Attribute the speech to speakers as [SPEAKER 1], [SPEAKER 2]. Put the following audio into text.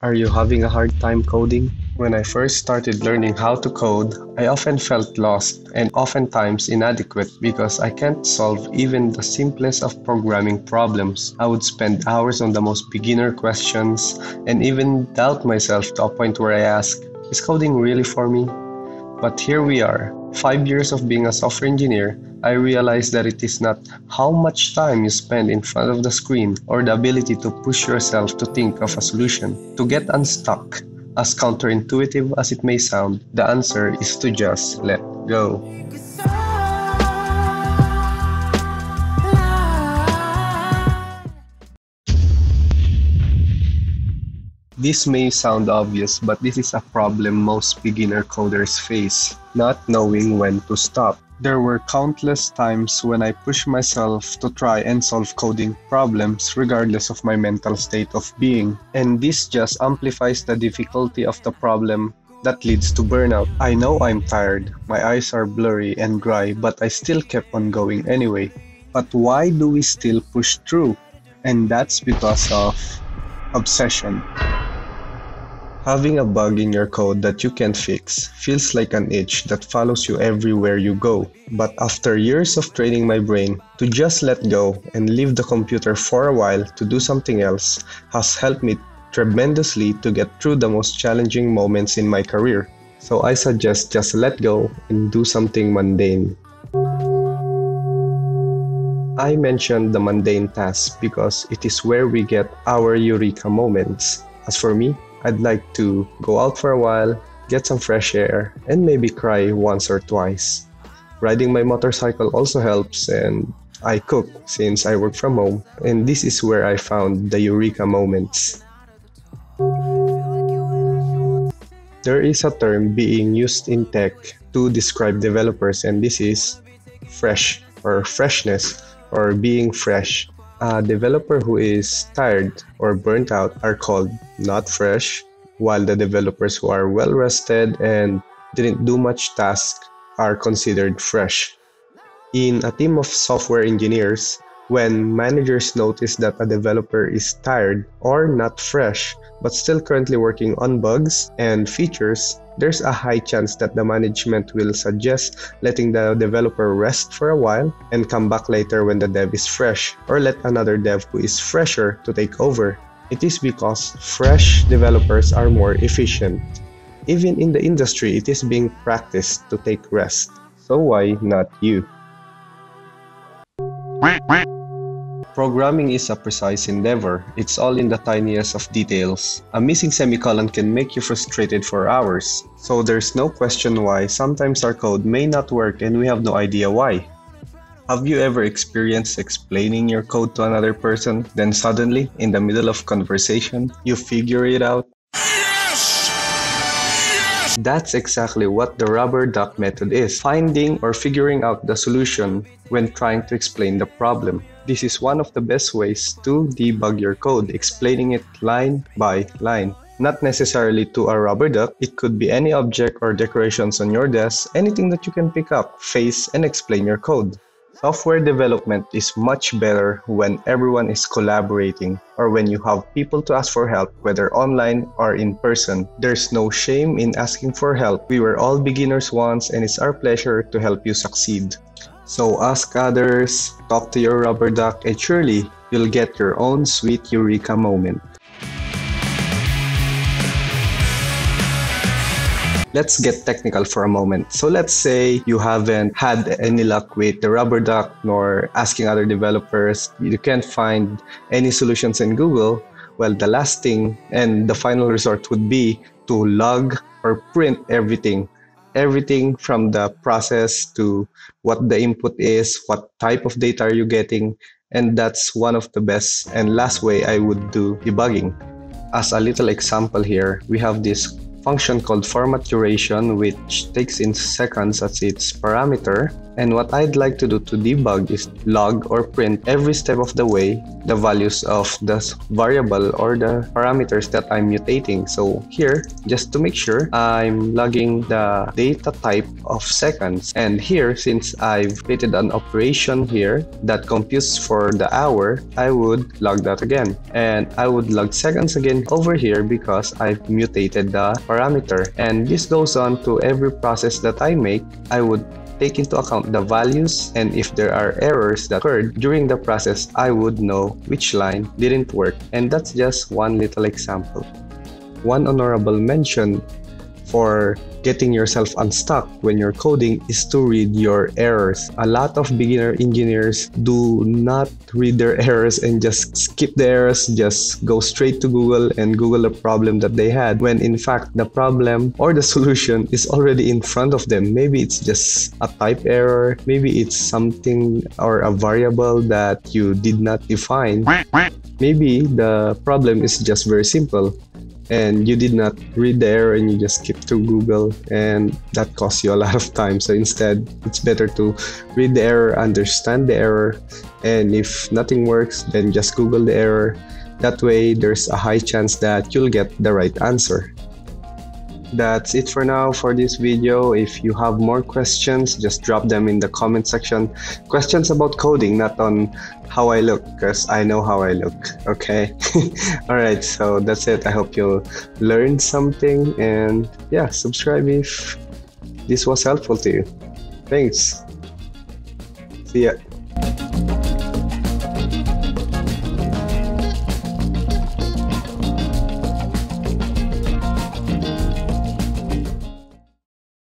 [SPEAKER 1] Are you having a hard time coding? When I first started learning how to code, I often felt lost and oftentimes inadequate because I can't solve even the simplest of programming problems. I would spend hours on the most beginner questions and even doubt myself to a point where I ask, is coding really for me? But here we are, five years of being a software engineer, I realized that it is not how much time you spend in front of the screen or the ability to push yourself to think of a solution. To get unstuck, as counterintuitive as it may sound, the answer is to just let go. This may sound obvious, but this is a problem most beginner coders face, not knowing when to stop. There were countless times when I pushed myself to try and solve coding problems regardless of my mental state of being, and this just amplifies the difficulty of the problem that leads to burnout. I know I'm tired, my eyes are blurry and dry, but I still kept on going anyway. But why do we still push through? And that's because of obsession. Having a bug in your code that you can't fix feels like an itch that follows you everywhere you go. But after years of training my brain to just let go and leave the computer for a while to do something else has helped me tremendously to get through the most challenging moments in my career. So I suggest just let go and do something mundane. I mentioned the mundane tasks because it is where we get our eureka moments. As for me, I'd like to go out for a while, get some fresh air, and maybe cry once or twice. Riding my motorcycle also helps, and I cook since I work from home, and this is where I found the eureka moments. There is a term being used in tech to describe developers, and this is fresh or freshness or being fresh. A developer who is tired or burnt out are called not fresh, while the developers who are well rested and didn't do much task are considered fresh. In a team of software engineers, when managers notice that a developer is tired or not fresh, but still currently working on bugs and features, there's a high chance that the management will suggest letting the developer rest for a while and come back later when the dev is fresh, or let another dev who is fresher to take over. It is because fresh developers are more efficient. Even in the industry, it is being practiced to take rest. So why not you? Programming is a precise endeavor. It's all in the tiniest of details. A missing semicolon can make you frustrated for hours. So there's no question why sometimes our code may not work and we have no idea why. Have you ever experienced explaining your code to another person, then suddenly, in the middle of conversation, you figure it out? That's exactly what the rubber duck method is finding or figuring out the solution when trying to explain the problem. This is one of the best ways to debug your code, explaining it line by line. Not necessarily to a rubber duck, it could be any object or decorations on your desk, anything that you can pick up, face, and explain your code. Software development is much better when everyone is collaborating or when you have people to ask for help, whether online or in person. There's no shame in asking for help. We were all beginners once, and it's our pleasure to help you succeed. So ask others, talk to your rubber duck, and surely you'll get your own sweet eureka moment. Let's get technical for a moment. So let's say you haven't had any luck with the rubber duck nor asking other developers. You can't find any solutions in Google. Well, the last thing and the final resort would be to log or print everything. Everything from the process to what the input is, what type of data are you getting, and that's one of the best and last way I would do debugging. As a little example here, we have this function called format duration, which takes in seconds as its parameter. And what I'd like to do to debug is log or print every step of the way the values of the variable or the parameters that I'm mutating. So here, just to make sure, I'm logging the data type of seconds. And here, since I've created an operation here that computes for the hour, I would log that again. And I would log seconds again over here because I've mutated the parameter. And this goes on to every process that I make. I would take into account the values and if there are errors that occurred during the process, I would know which line didn't work. And that's just one little example. One honorable mention for getting yourself unstuck when you're coding is to read your errors. A lot of beginner engineers do not read their errors and just skip the errors, just go straight to Google and Google the problem that they had when in fact the problem or the solution is already in front of them. Maybe it's just a type error, maybe it's something or a variable that you did not define. Maybe the problem is just very simple and you did not read the error and you just skip to Google and that costs you a lot of time. So instead, it's better to read the error, understand the error, and if nothing works, then just Google the error. That way, there's a high chance that you'll get the right answer. That's it for now for this video. If you have more questions, just drop them in the comment section. Questions about coding, not on how I look, because I know how I look. Okay. All right. So that's it. I hope you learned something. And yeah, subscribe if this was helpful to you. Thanks. See ya.